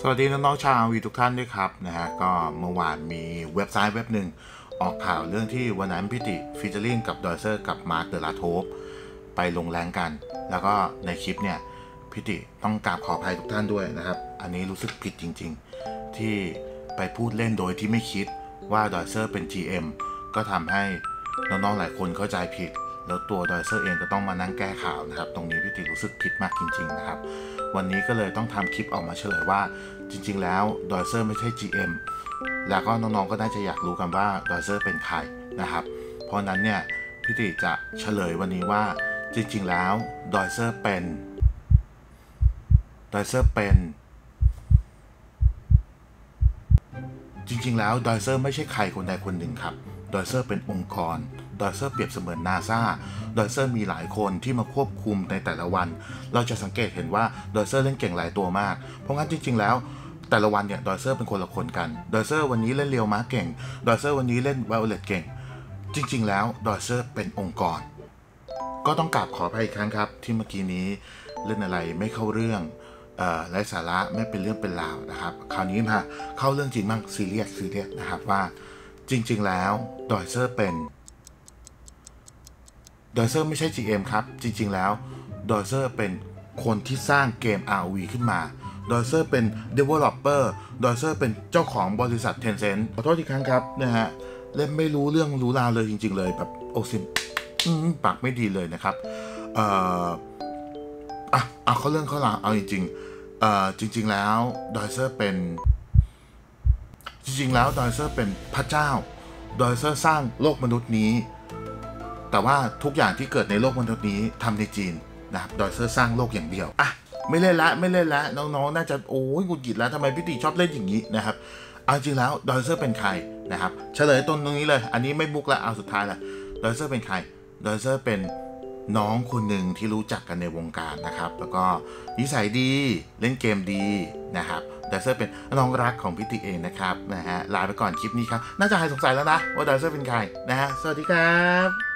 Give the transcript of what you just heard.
สวัสดีน้องๆชาววีทุกท่านด้วยครับนะฮะก็เมื่อวานมีเว็บไซต์เว็บหนึ่งออกข่าวเรื่องที่วันนั้นพี่ติฟิชเชอร์ลิงกับดอยเซอร์กับมาร์คเดลาโทปไปลง rank กัน แล้วก็ในคลิปเนี่ยพี่ติต้องกราบขออภัยทุกท่านด้วยนะครับ อันนี้รู้สึกผิดจริง ๆ ที่ไปพูดเล่นโดยที่ไม่คิดว่าดอยเซอร์เป็น GM ก็ทำให้น้องๆหลายคนเข้าใจผิด แล้วตัวดอยเซอร์เองก็ต้องมานั่งแก้ข่าวนะครับ ตรงนี้ ติรู้สึกผิดมากจริง ๆ นะครับ วันนี้ก็เลยต้องทำคลิปออกมาเฉลยว่าจริง ๆ แล้วดอยเซอร์ไม่ใช่ GM แล้วก็น้องๆก็น่าจะอยากรู้กันว่าดอยเซอร์เป็นใครนะครับ เพราะนั้นเนี่ยพี่ติจะเฉลยวันนี้ว่าจริง ๆ แล้วดอยเซอร์เป็นดอยเซอร์เป็นจริง ๆ แล้วดอยเซอร์ไม่ใช่ใครคนใดคนหนึ่งครับ ดอยเซอร์เป็นองค์กร ดอยเซอร์เปรียบเสมือนนาซาดอยเซอร์มีหลายคนที่มาควบคุมในแต่ละวัน เราจะสังเกตเห็นว่าดอยเซอร์เล่นเก่งหลายตัวมาก เพราะงั้นจริง ๆ แล้วแต่ละวันเนี่ยดอยเซอร์เป็นคนละคนกัน ดอยเซอร์วันนี้เล่นเรียวมะเก่ง ดอยเซอร์วันนี้เล่นไวโอเลตเก่ง จริง ๆ แล้วดอยเซอร์เป็นองค์กร ก็ต้องกราบขออภัยอีกครั้งครับ ที่เมื่อกี้นี้เล่นอะไรไม่เข้าเรื่องออไร้สาระไม่เป็นเรื่องเป็นราวนะครับ คราวนี้มาเข้าเรื่องจริงบ้างซีเรียสซีเรียสนะครับว่า จริงๆ แล้วดอยเซอร์เป็นดอยเซอร์ไม่ใช่ GM ครับ จริงๆ แล้วดอยเซอร์เป็นคนที่สร้างเกม RV ขึ้นมาดอยเซอร์เป็น Developer ดอยเซอร์เป็นเจ้าของบริษัท Tencent ขอโทษอีกครั้งครับนะฮะเล่นไม่รู้เรื่องรู้ราวเลยจริง ๆ เลยแบบโอซิมปากไม่ดีเลยนะครับเอ่ออะเอาเขาเรื่องเขาลาเอาจริงๆเอ่อจริง ๆ แล้วดอยเซอร์เป็น จริงๆ แล้วดอยเซอร์เป็นพระเจ้า ดอยเซอร์สร้างโลกมนุษย์นี้ แต่ว่าทุกอย่างที่เกิดในโลกมนุษย์นี้ทำในจีนนะครับดอยเซอร์สร้างโลกอย่างเดียวอะไม่เล่นละไม่เล่นละน้องๆ น่าจะโอ้ยหงุดหงิดแล้วทำไมพี่ติชอบเล่นอย่างนี้นะครับเอาจริงแล้วดอยเซอร์เป็นใครนะครับเฉลยต้นตรงนี้เลย อันนี้ไม่มุกละเอาสุดท้ายละดอยเซอร์เป็นใครดอยเซอร์เป็นน้องคนหนึ่งที่รู้จักกันในวงการนะครับ แล้วก็นิสัยดีเล่นเกมดีนะครับ ดเซอร์เป็นน้องรักของพิติเองนะครับนะฮะลาไปก่อนคลิปนี้ครับ น่าจะหายสงสัยแล้วนะว่าดเซอร์เป็นใครนะฮะสวัสดีครับ